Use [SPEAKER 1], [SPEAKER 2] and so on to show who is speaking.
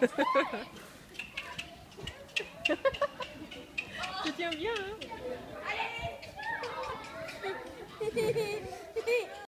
[SPEAKER 1] Tu tiens bien, hein.
[SPEAKER 2] Allez.